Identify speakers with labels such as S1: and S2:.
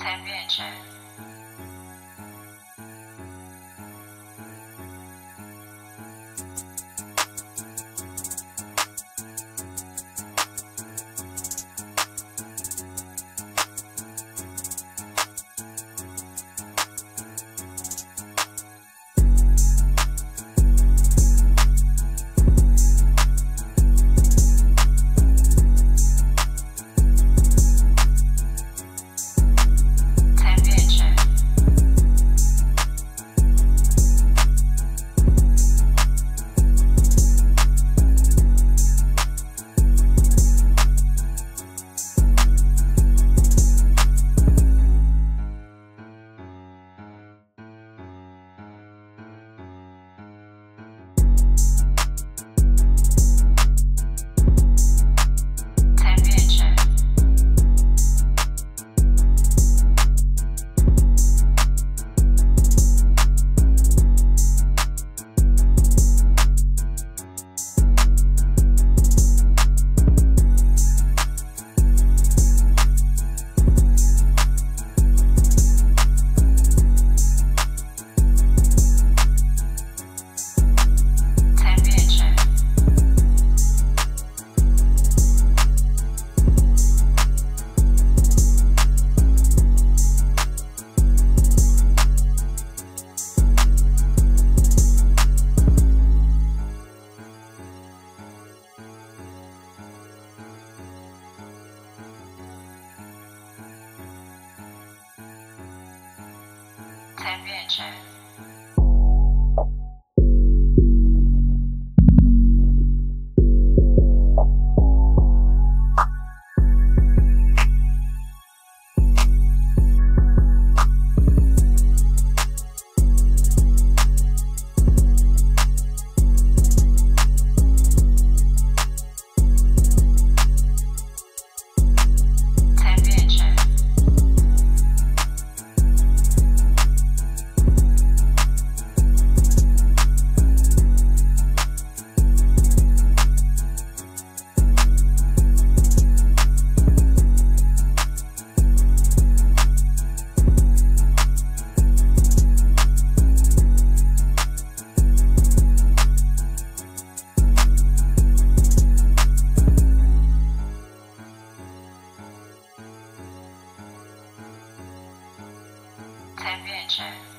S1: 参阅者。 三月春。Te.